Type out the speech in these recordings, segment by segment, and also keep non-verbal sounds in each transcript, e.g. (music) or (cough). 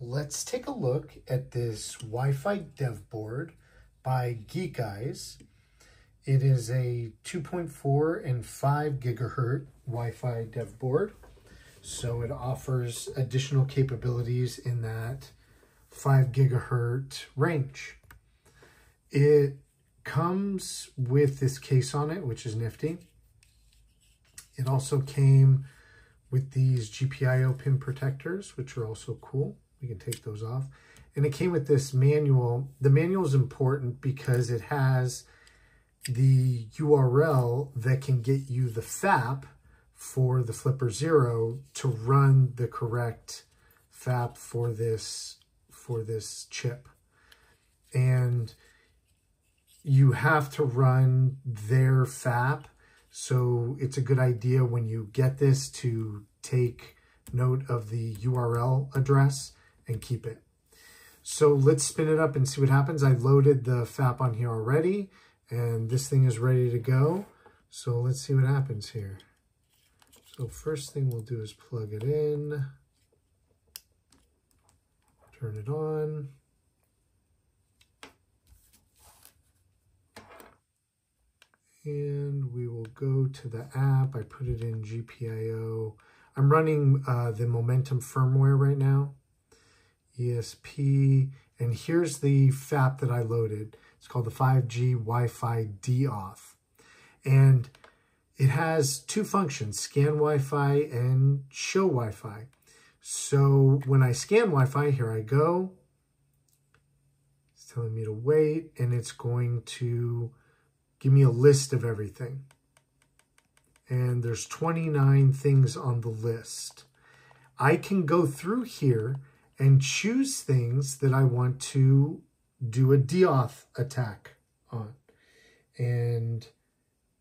let's take a look at this Wi-Fi dev board by Geek Eyes. It is a 2.4 and 5 gigahertz Wi-Fi dev board. So it offers additional capabilities in that 5 gigahertz range. It comes with this case on it, which is nifty. It also came with these GPIO pin protectors, which are also cool. We can take those off. And it came with this manual. The manual is important because it has the URL that can get you the FAP for the Flipper Zero to run the correct FAP for this for this chip. And you have to run their FAP. So it's a good idea when you get this to take note of the URL address and keep it. So let's spin it up and see what happens. I loaded the FAP on here already and this thing is ready to go. So let's see what happens here. So first thing we'll do is plug it in, turn it on. And we will go to the app. I put it in GPIO. I'm running uh, the Momentum firmware right now. ESP, and here's the FAP that I loaded. It's called the 5G Wi-Fi DOF. And it has two functions, scan Wi-Fi and show Wi-Fi. So when I scan Wi-Fi, here I go. It's telling me to wait, and it's going to give me a list of everything. And there's 29 things on the list. I can go through here and choose things that I want to do a deauth attack on. And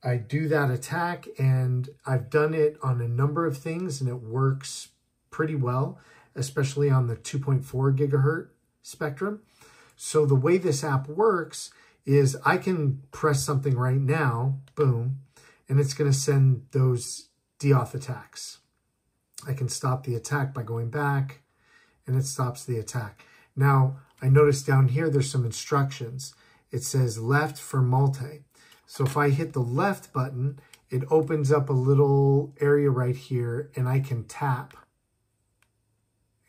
I do that attack and I've done it on a number of things and it works pretty well, especially on the 2.4 gigahertz spectrum. So the way this app works is I can press something right now, boom, and it's going to send those deauth attacks. I can stop the attack by going back and it stops the attack. Now, I notice down here there's some instructions. It says left for multi. So if I hit the left button, it opens up a little area right here and I can tap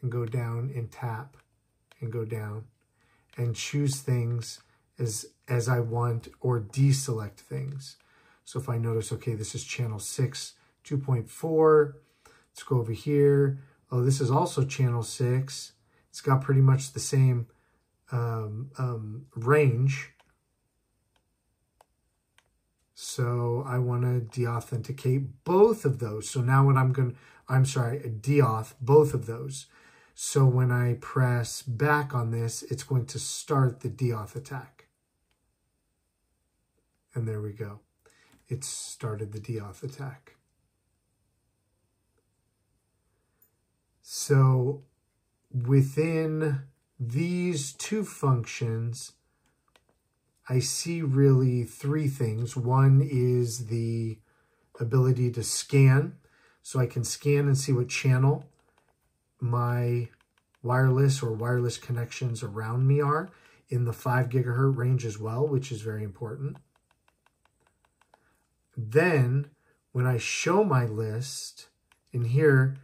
and go down and tap and go down and choose things as, as I want or deselect things. So if I notice, okay, this is channel 6, 2.4, let's go over here. Oh, this is also channel 6. It's got pretty much the same um, um, range. So I want to deauthenticate both of those. So now when I'm going to, I'm sorry, deauth both of those. So when I press back on this, it's going to start the deauth attack. And there we go. It started the deauth attack. So within these two functions, I see really three things. One is the ability to scan. So I can scan and see what channel my wireless or wireless connections around me are in the 5 gigahertz range as well, which is very important. Then when I show my list, in here,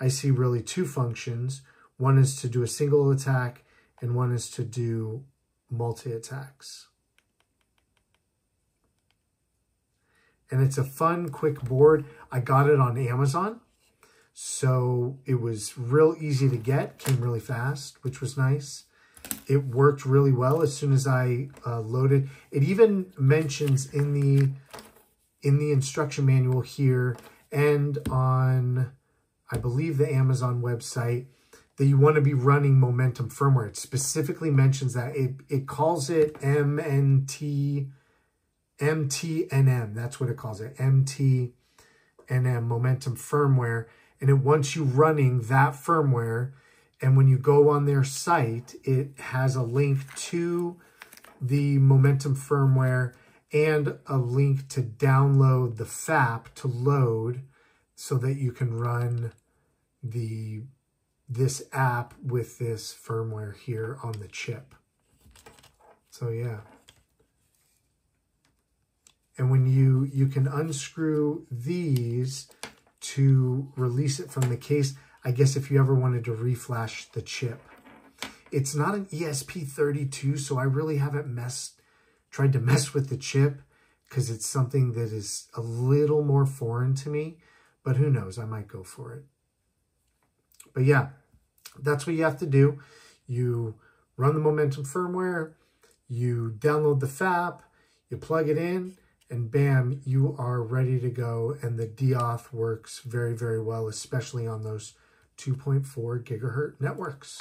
I see really two functions. One is to do a single attack and one is to do multi-attacks. And it's a fun, quick board. I got it on Amazon. So it was real easy to get, came really fast, which was nice. It worked really well as soon as I uh, loaded. It even mentions in the in the instruction manual here and on I believe the Amazon website, that you want to be running momentum firmware. It specifically mentions that. It, it calls it MNT, MTNM. That's what it calls it, MTNM, momentum firmware. And it wants you running that firmware. And when you go on their site, it has a link to the momentum firmware and a link to download the FAP to load so that you can run the this app with this firmware here on the chip. So yeah. And when you, you can unscrew these to release it from the case, I guess if you ever wanted to reflash the chip. It's not an ESP32, so I really haven't messed, tried to (laughs) mess with the chip because it's something that is a little more foreign to me, but who knows, I might go for it. But yeah, that's what you have to do. You run the Momentum firmware, you download the FAP, you plug it in, and bam, you are ready to go. And the DAuth works very, very well, especially on those 2.4 gigahertz networks.